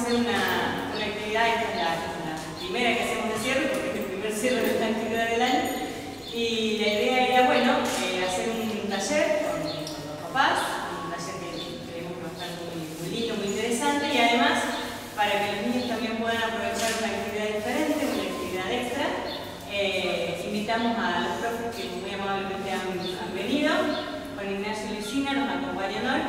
hacer una, una actividad, esta es la, la primera que hacemos de cierre, porque es el primer cierre de esta actividad del año. Y la idea era, bueno, eh, hacer un taller con, con los papás, un taller que creemos que va a estar muy, muy lindo, muy interesante, y además para que los niños también puedan aprovechar una actividad diferente, una actividad extra. Eh, invitamos a los profes que muy amablemente han, han venido. Juan Ignacio Lucina nos acompañan hoy